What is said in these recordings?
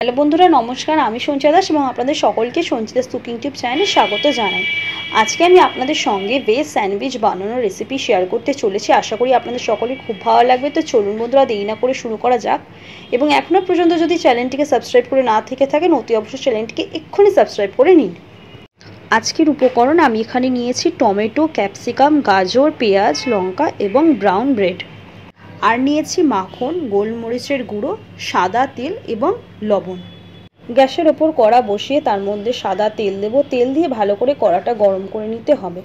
Hello বন্ধুরা, নমস্কার। আমি সঞ্চিতা দাস এবং আপনাদের সকলকে সঞ্চিতাস কুকিং টিপ চ্যানেলে স্বাগত জানাই। আজকে আমি আপনাদের সঙ্গে ভেজ স্যান্ডউইচ বানানোর রেসিপি শেয়ার করতে চলেছি। আশা করি আপনাদের সকলের খুব ভালো লাগবে। তো চলুন বন্ধুরা, দেরি না করে শুরু করা যাক। এবং এখনও পর্যন্ত যদি চ্যানেলটিকে সাবস্ক্রাইব করে না থেকে থাকেন, অতি অবশ্যই চ্যানেলটিকে এক্ষুনি সাবস্ক্রাইব করে নিন। আজকের উপকরণ আমি এখানে নিয়েছি টমেটো, ক্যাপসিকাম, গাজর, পেঁয়াজ, লঙ্কা এবং ব্রাউন ব্রেড আর নিয়েছি মাখন, গোলমরিচের গুঁড়ো, সাদা তেল এবং লবণ। গ্যাসের ওপর কড়া বসিয়ে তার মধ্যে সাদা তেল দেব। তেল দিয়ে ভালো করে কড়াটা গরম করে নিতে হবে।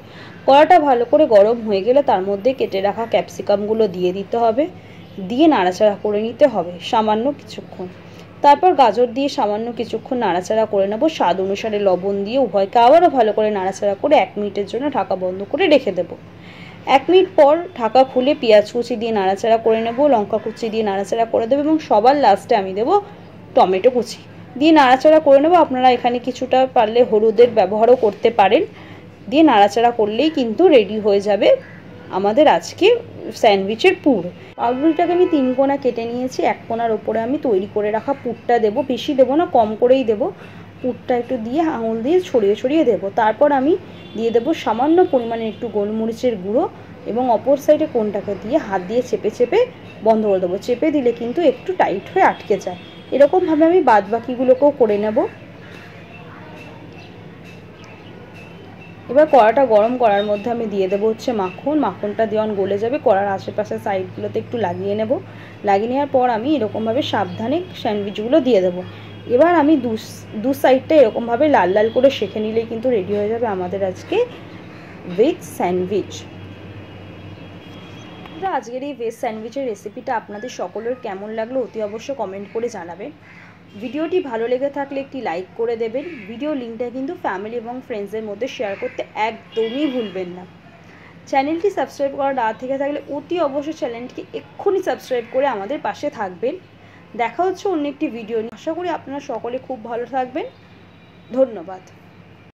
কড়াটা ভালো করে গরম হয়ে গেলে তার মধ্যে কেটে রাখা ক্যাপসিকামগুলো দিয়ে দিতে হবে। দিয়ে নাড়াচাড়া করে নিতে হবে সামান্য কিছুক্ষণ। তারপর গাজর দিয়ে সামান্য কিছুক্ষণ নাড়াচাড়া করে নেব। স্বাদ অনুসারে লবণ দিয়ে উভয়কে আবারও ভালো করে নাড়াচাড়া করে এক মিনিটের জন্য ঢাকা বন্ধ করে রেখে দেবো। এক মিনিট পর ঢাকা খুলে পেঁয়াজ কুচি দিয়ে নাড়াচাড়া করে নেব, লঙ্কা কুচি দিয়ে নাড়াচাড়া করে দেবো এবং সবার লাস্টে আমি দেবো টমেটো কুচি। দিয়ে নাড়াচাড়া করে নেব, আপনারা এখানে কিছুটা পারলে হলুদের ব্যবহারও করতে পারেন। দিয়ে নাড়াচাড়া করলেই কিন্তু রেডি হয়ে যাবে আমাদের আজকে স্যান্ডউইচের পুর। পাউরুটিটাকে আমি তিন কোনা কেটে নিয়েছি, এক কোনার ওপরে আমি তৈরি করে রাখা পুরটা দেবো, বেশি দেবো না, কম করেই দেবো। পুরটা একটু দিয়ে আঙুল দিয়ে ছড়িয়ে ছড়িয়ে দেবো। তারপর আমি দিয়ে দেবো সামান্য পরিমাণে একটু গোলমরিচের গুঁড়ো এবং অপর সাইডে কোনটাকে দিয়ে হাত দিয়ে চেপে চেপে বন্ধ করে দেবো। চেপে দিলে কিন্তু একটু টাইট হয়ে আটকে যায়। এরকমভাবে আমি বাদ বাকিগুলোকেও করে নেব। এবার কড়াটা গরম করার মধ্যে আমি দিয়ে দেবো হচ্ছে মাখন। মাখনটা দেওয়ান গলে যাবে। কড়ার আশেপাশে সাইডগুলোতে একটু লাগিয়ে নেব। লাগিয়ে নেওয়ার পর আমি এরকমভাবে সাবধানে স্যান্ডউইচগুলো দিয়ে দেবো। এবার আমি দু দু সাইডটা এরকমভাবে লাল লাল করে শেখে নিলেই কিন্তু রেডি হয়ে যাবে আমাদের আজকে ভেজ স্যান্ডউইচ আজকের এই ভেজ স্যান্ডউইচের রেসিপিটা আপনাদের সকলের কেমন লাগল অতি অবশ্য কমেন্ট করে জানাবেন। ভিডিওটি ভালো লেগে থাকলে একটি লাইক করে দেবেন। ভিডিও লিঙ্কটা কিন্তু ফ্যামিলি এবং ফ্রেন্ডসদের মধ্যে শেয়ার করতে একদমই ভুলবেন না। চ্যানেলটি সাবস্ক্রাইব করা না থেকে থাকলে অতি অবশ্যই চ্যানেলটিকে এক্ষুনি সাবস্ক্রাইব করে আমাদের পাশে থাকবেন। দেখা হচ্ছে অন্য একটি ভিডিও নিয়ে। আশা করি আপনারা সকলে খুব ভালো থাকবেন। ধন্যবাদ।